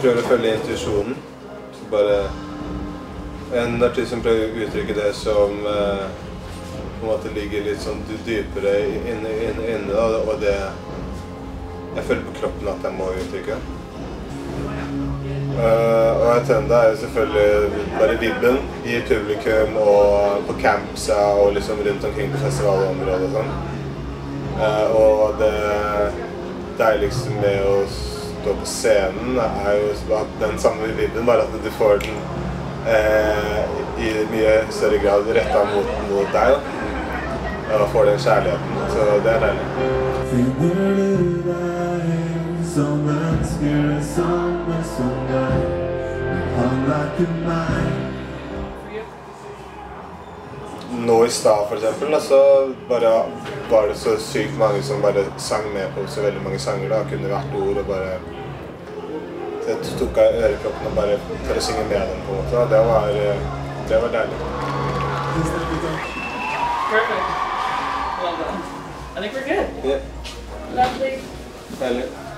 prøver å følge intuisjonen. Bare En artist som prøver å uttrykke det som eh, på en måte ligger litt sånn dypere inne, inne, inne da, og det jeg føler på kroppen at jeg må uttrykke. Uh, og Atenda er jo selvfølgelig bare vibben i publikum og på campsa og liksom rundt omkring på festivalområdet og sånn. Uh, og det deiligste med å stå på scenen er jo den samme vibben, bare at du får den eh, i mye større grad retta mot, mot deg. Da. Og får den kjærligheten. Så det er deilig. Nå i stad, eksempel, så bare var det så sykt mange som bare sang med på så veldig mange sanger. da, Kunne hvert ord og bare Så jeg tok av øreproppene bare for å synge med dem, på en måte. Det var, det var deilig. Perfect. Well done. I think we're good. Ja, Lovely. deilig.